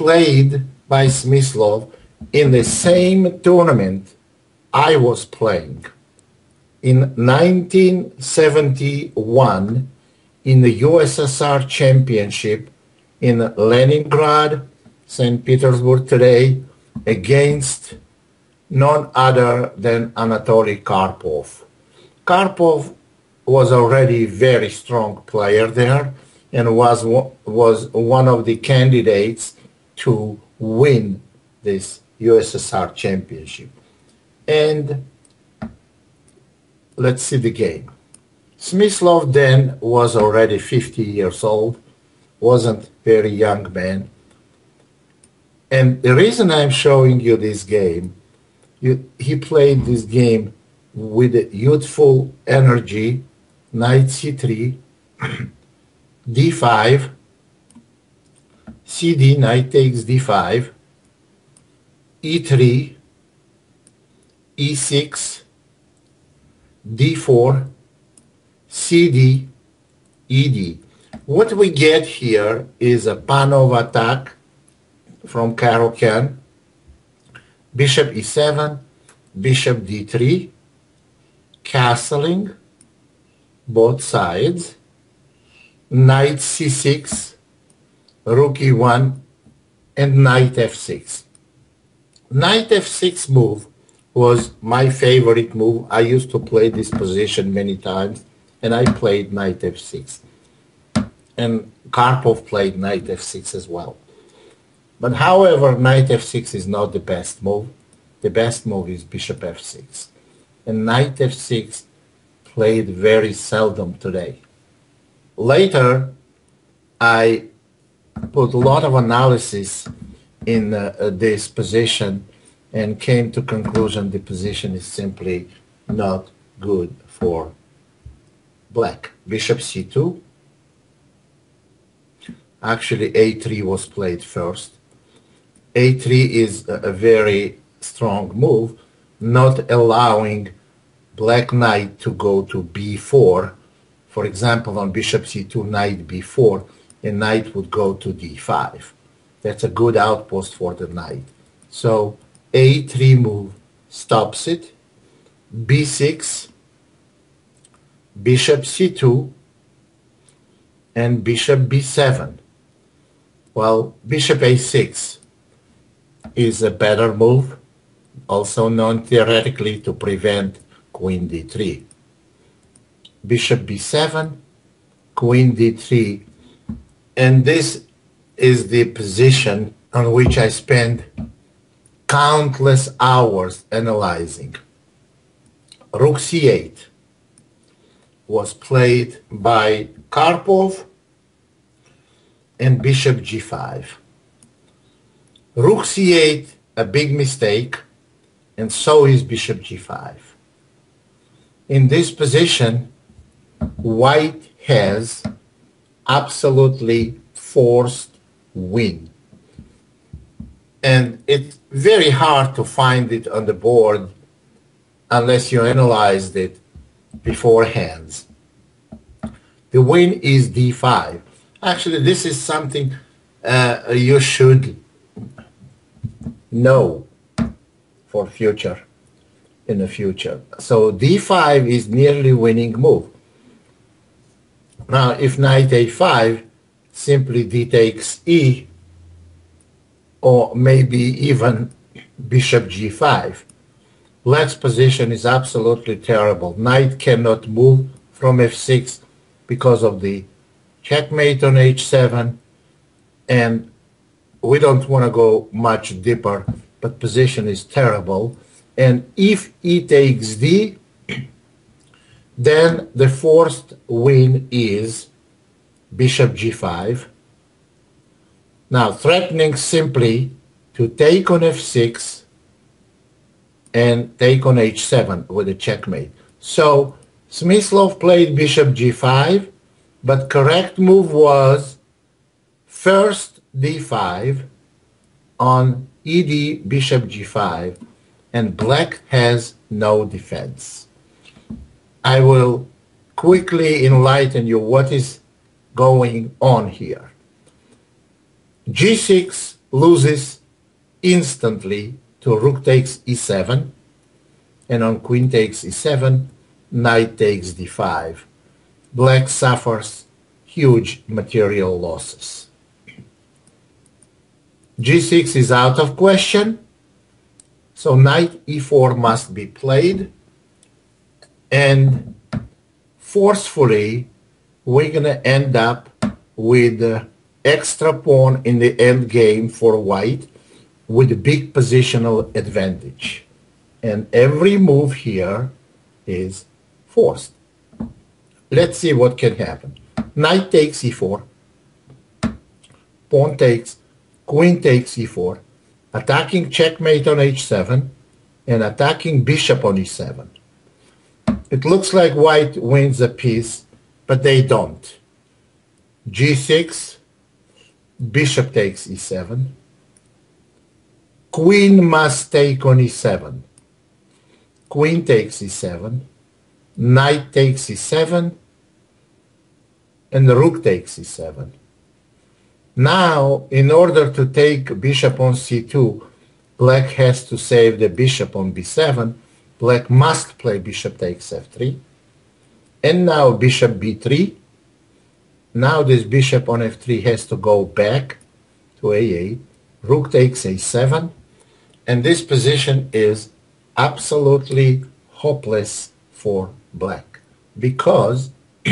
played by Smyslov in the same tournament I was playing. In 1971, in the USSR Championship in Leningrad, St. Petersburg today, against none other than Anatoly Karpov. Karpov was already a very strong player there and was was one of the candidates to win this USSR championship. And let's see the game. Smyslov then was already 50 years old, wasn't very young man. And the reason I'm showing you this game, you, he played this game with youthful energy, knight c3, d5, cd, knight takes d5, e3, e6, d4, cd, ed. What we get here is a Panov attack from Caro-Kann, bishop e7, bishop d3, castling, both sides, knight c6, rook e1, and knight f6. Knight f6 move was my favorite move. I used to play this position many times, and I played knight f6. And Karpov played knight f6 as well. But however, knight f6 is not the best move. The best move is bishop f6. And knight f6 played very seldom today. Later, I put a lot of analysis in uh, this position and came to conclusion the position is simply not good for black. Bishop c2. Actually, a3 was played first. a3 is a very strong move, not allowing black knight to go to b4. For example, on bishop c2, knight b4, a knight would go to d5. That's a good outpost for the knight. So a3 move stops it. b6, bishop c2, and bishop b7. Well, bishop a6 is a better move, also known theoretically to prevent queen d3. Bishop b7, queen d3, and this is the position on which I spend countless hours analyzing. Rook c8 was played by Karpov and bishop g5. Rook c8, a big mistake, and so is bishop g5. In this position, white has absolutely forced win. And it's very hard to find it on the board unless you analyzed it beforehand. The win is d5. Actually, this is something uh, you should know for future, in the future. So d5 is nearly winning move. Now, if knight a5, simply d takes e, or maybe even bishop g5. Black's position is absolutely terrible. Knight cannot move from f6 because of the checkmate on h7, and we don't want to go much deeper, but position is terrible. And if e takes d, then the forced win is bishop g5. Now threatening simply to take on f6 and take on h7 with a checkmate. So Smyslov played bishop g5, but correct move was first d5 on ed bishop g5, and black has no defense. I will quickly enlighten you what is going on here. G6 loses instantly to rook takes e7, and on queen takes e7, knight takes d5. Black suffers huge material losses. g6 is out of question, so knight e4 must be played, and forcefully we're going to end up with uh, extra pawn in the end game for white with a big positional advantage. And every move here is forced. Let's see what can happen. Knight takes e4. Pawn takes, queen takes e4. Attacking checkmate on h7 and attacking bishop on e7. It looks like white wins a piece, but they don't. g6, bishop takes e7. Queen must take on e7. Queen takes e7. Knight takes e7. And the rook takes e7. Now, in order to take bishop on c2, black has to save the bishop on b7. Black must play bishop takes f3. And now bishop b3 now this bishop on f3 has to go back to a8. Rook takes a7. And this position is absolutely hopeless for black because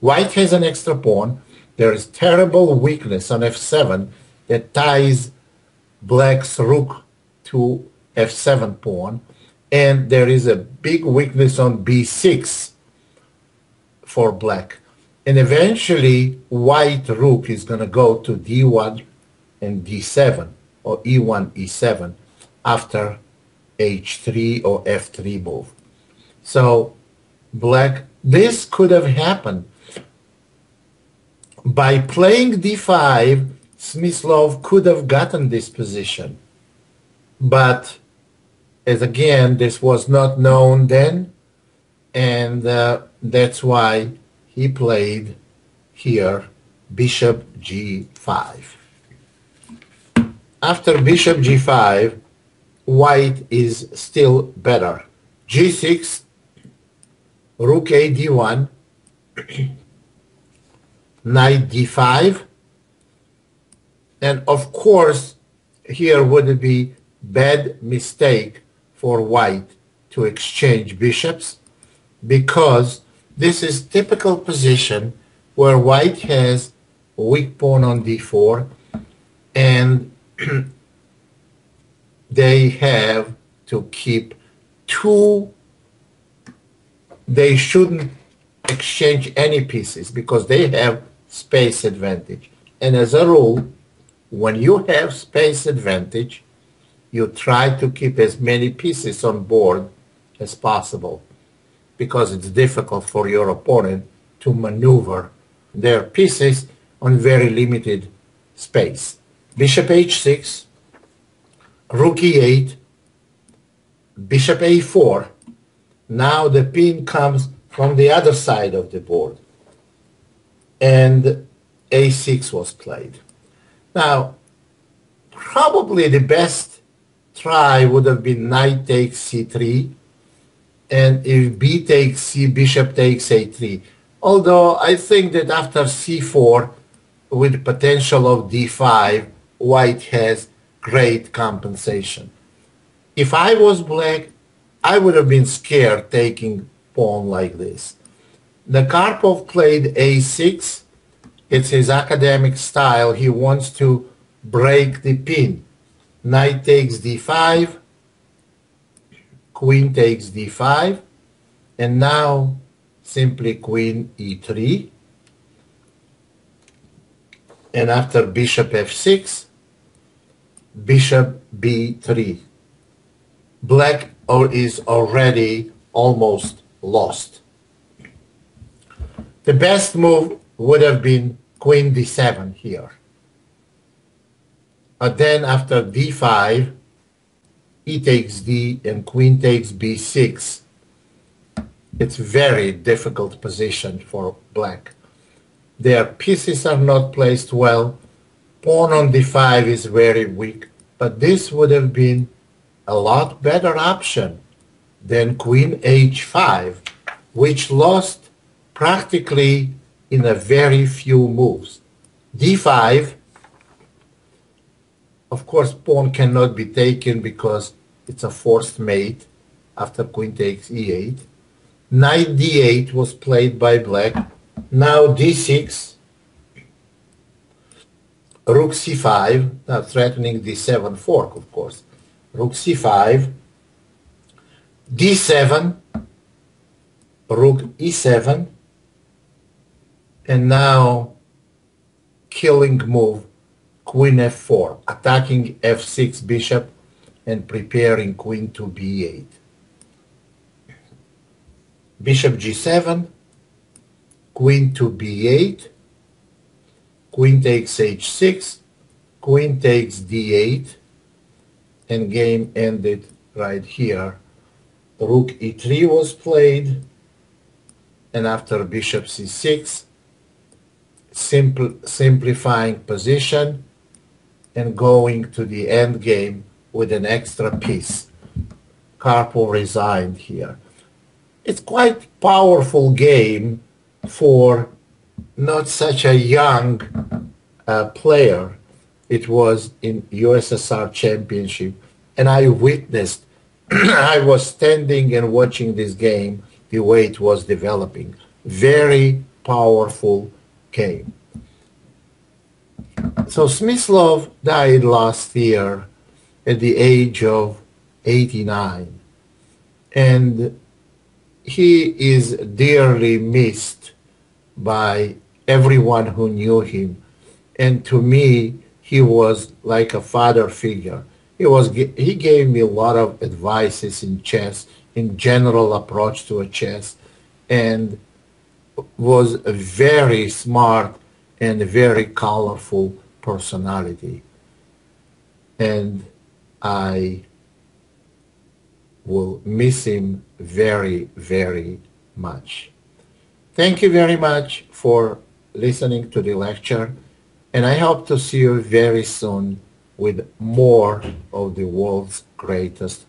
white has an extra pawn. There is terrible weakness on f7 that ties black's rook to f7 pawn. And there is a big weakness on b6 for black. And eventually, white rook is going to go to d1 and d7, or e1, e7, after h3 or f3 move. So black, this could have happened. By playing d5, Smyslov could have gotten this position. But as again, this was not known then, and uh, that's why he played here bishop g5. After bishop g5, white is still better. g6, rook a d1, knight d5, and of course here would be bad mistake for white to exchange bishops because this is typical position where white has weak pawn on d4 and they have to keep two they shouldn't exchange any pieces because they have space advantage. And as a rule when you have space advantage you try to keep as many pieces on board as possible because it's difficult for your opponent to maneuver their pieces on very limited space. Bishop h6, rook e8, bishop a4. Now the pin comes from the other side of the board. And a6 was played. Now, probably the best try would have been knight takes c3 and if b takes c, bishop takes a3. Although I think that after c4, with potential of d5, white has great compensation. If I was black, I would have been scared taking pawn like this. The Karpov played a6. It's his academic style. He wants to break the pin. Knight takes d5, queen takes d5, and now simply queen e3, and after bishop f6, bishop b3. Black is already almost lost. The best move would have been queen d7 here. But then after d5, e takes d and queen takes b6. It's very difficult position for black. Their pieces are not placed well. Pawn on d5 is very weak, but this would have been a lot better option than queen h5, which lost practically in a very few moves. d5, of course, pawn cannot be taken because it's a forced mate after queen takes e8. Knight d8 was played by black. Now d6, rook c5, now threatening d7 fork, of course. Rook c5, d7, rook e7, and now killing move, queen f4, attacking f6 bishop and preparing queen to b8. Bishop g7, queen to b8, queen takes h6, queen takes d8, and game ended right here. Rook e3 was played, and after bishop c6, simple, simplifying position and going to the end game with an extra piece. Karpov resigned here. It's quite powerful game for not such a young uh, player. It was in USSR championship, and I witnessed. I was standing and watching this game the way it was developing. Very powerful game. So Smyslov died last year at the age of 89. And he is dearly missed by everyone who knew him. And to me, he was like a father figure. He was he gave me a lot of advices in chess, in general approach to a chess, and was a very smart and a very colorful personality. And I will miss him very, very much. Thank you very much for listening to the lecture, and I hope to see you very soon with more of the world's greatest